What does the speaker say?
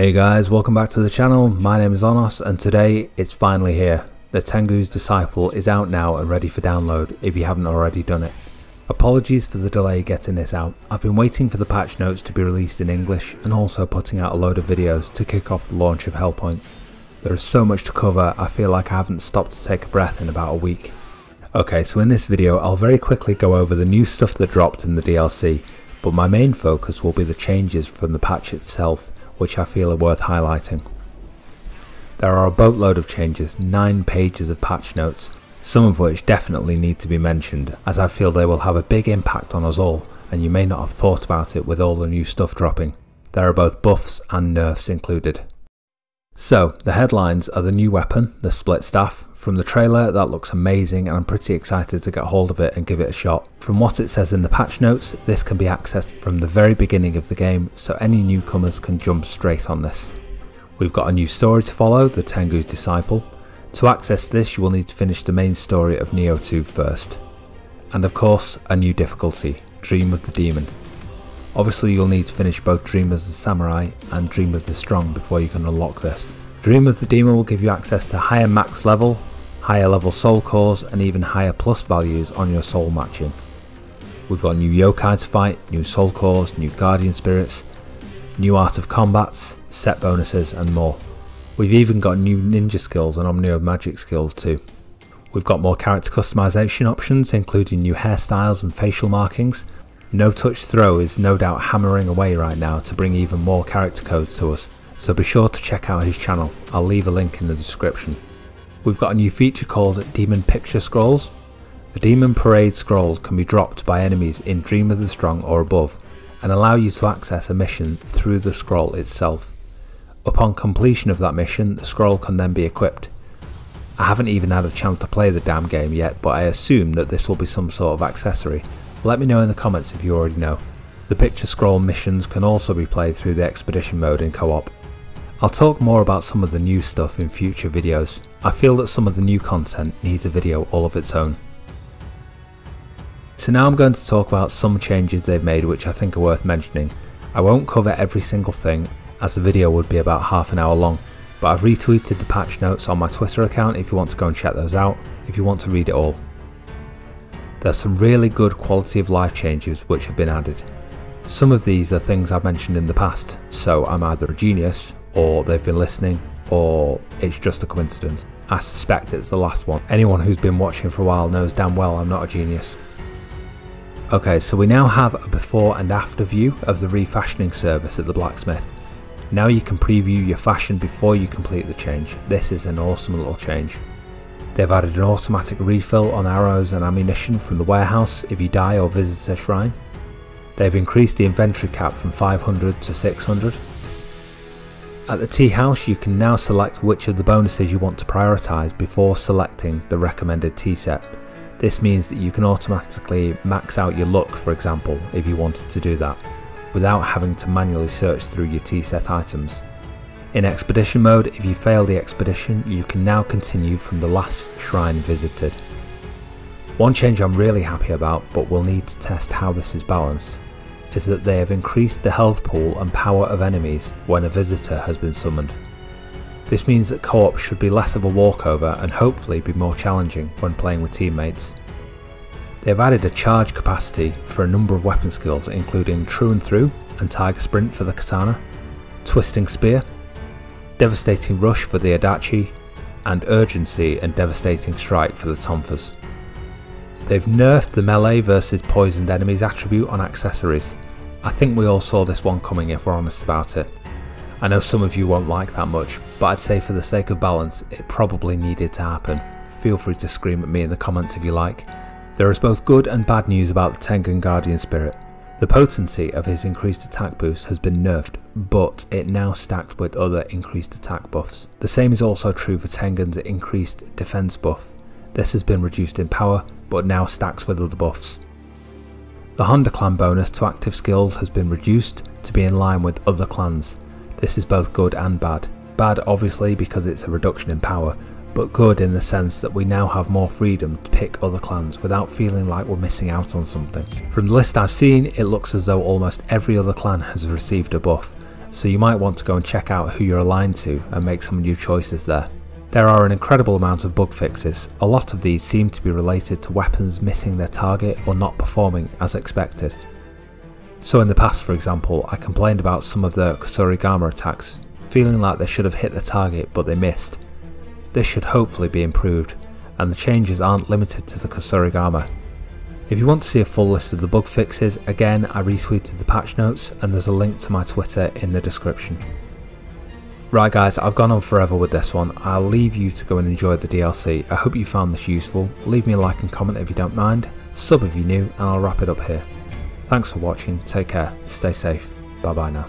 Hey guys, welcome back to the channel. My name is Onos and today it's finally here. The Tengu's Disciple is out now and ready for download if you haven't already done it. Apologies for the delay getting this out. I've been waiting for the patch notes to be released in English and also putting out a load of videos to kick off the launch of Hellpoint. There is so much to cover I feel like I haven't stopped to take a breath in about a week. Okay, so in this video I'll very quickly go over the new stuff that dropped in the DLC, but my main focus will be the changes from the patch itself which I feel are worth highlighting. There are a boatload of changes, 9 pages of patch notes, some of which definitely need to be mentioned as I feel they will have a big impact on us all and you may not have thought about it with all the new stuff dropping. There are both buffs and nerfs included. So, the headlines are the new weapon, the split staff. From the trailer, that looks amazing and I'm pretty excited to get hold of it and give it a shot. From what it says in the patch notes, this can be accessed from the very beginning of the game, so any newcomers can jump straight on this. We've got a new story to follow, the Tengu's Disciple. To access this, you will need to finish the main story of Nioh 2 first. And of course, a new difficulty, Dream of the Demon. Obviously you'll need to finish both Dream of the Samurai and Dream of the Strong before you can unlock this. Dream of the Demon will give you access to higher max level, higher level soul cores and even higher plus values on your soul matching. We've got new yokai to fight, new soul cores, new guardian spirits, new art of combats, set bonuses and more. We've even got new ninja skills and Onmyo magic skills too. We've got more character customization options including new hairstyles and facial markings, no Touch Throw is no doubt hammering away right now to bring even more character codes to us, so be sure to check out his channel, I'll leave a link in the description. We've got a new feature called Demon Picture Scrolls. The Demon Parade scrolls can be dropped by enemies in Dream of the Strong or above, and allow you to access a mission through the scroll itself. Upon completion of that mission, the scroll can then be equipped. I haven't even had a chance to play the damn game yet, but I assume that this will be some sort of accessory, let me know in the comments if you already know. The picture scroll missions can also be played through the expedition mode in co-op. I'll talk more about some of the new stuff in future videos. I feel that some of the new content needs a video all of its own. So now I'm going to talk about some changes they've made which I think are worth mentioning. I won't cover every single thing as the video would be about half an hour long, but I've retweeted the patch notes on my Twitter account if you want to go and check those out, if you want to read it all. There's some really good quality of life changes which have been added. Some of these are things I've mentioned in the past, so I'm either a genius, or they've been listening, or it's just a coincidence. I suspect it's the last one. Anyone who's been watching for a while knows damn well I'm not a genius. Okay, so we now have a before and after view of the refashioning service at the blacksmith. Now you can preview your fashion before you complete the change. This is an awesome little change. They've added an automatic refill on arrows and ammunition from the warehouse if you die or visit a shrine. They've increased the inventory cap from 500 to 600. At the tea house you can now select which of the bonuses you want to prioritise before selecting the recommended tea set. This means that you can automatically max out your luck for example if you wanted to do that, without having to manually search through your tea set items. In expedition mode, if you fail the expedition, you can now continue from the last shrine visited. One change I'm really happy about, but we'll need to test how this is balanced, is that they have increased the health pool and power of enemies when a visitor has been summoned. This means that co-op should be less of a walkover and hopefully be more challenging when playing with teammates. They have added a charge capacity for a number of weapon skills including True and Through and Tiger Sprint for the Katana, Twisting Spear Devastating Rush for the Odachi, and Urgency and Devastating Strike for the Tonfas. They've nerfed the melee versus poisoned enemies attribute on accessories. I think we all saw this one coming if we're honest about it. I know some of you won't like that much, but I'd say for the sake of balance, it probably needed to happen. Feel free to scream at me in the comments if you like. There is both good and bad news about the Tengen Guardian Spirit. The potency of his increased attack boost has been nerfed, but it now stacks with other increased attack buffs. The same is also true for Tengen's increased defense buff. This has been reduced in power, but now stacks with other buffs. The Honda clan bonus to active skills has been reduced to be in line with other clans. This is both good and bad. Bad obviously because it's a reduction in power, but good in the sense that we now have more freedom to pick other clans without feeling like we're missing out on something. From the list I've seen, it looks as though almost every other clan has received a buff, so you might want to go and check out who you're aligned to and make some new choices there. There are an incredible amount of bug fixes, a lot of these seem to be related to weapons missing their target or not performing as expected. So in the past for example, I complained about some of the Kusarigama attacks, feeling like they should have hit the target but they missed. This should hopefully be improved, and the changes aren't limited to the Kusarigama. If you want to see a full list of the bug fixes, again I retweeted the patch notes and there's a link to my Twitter in the description. Right guys, I've gone on forever with this one. I'll leave you to go and enjoy the DLC. I hope you found this useful. Leave me a like and comment if you don't mind. Sub if you're new and I'll wrap it up here. Thanks for watching, take care, stay safe, bye bye now.